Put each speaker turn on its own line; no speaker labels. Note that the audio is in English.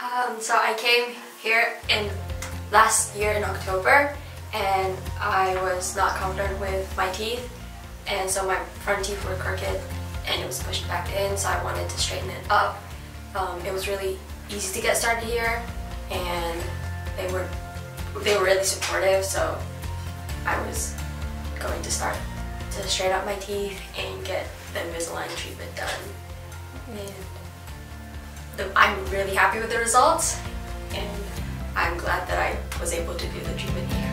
Um, so I came here in last year in October and I was not confident with my teeth and so my front teeth were crooked and it was pushed back in so I wanted to straighten it up. Um, it was really easy to get started here and they were they were really supportive so I was going to start to straighten up my teeth and get the Invisalign treatment done. And I'm really happy with the results and I'm glad that I was able to do the treatment here.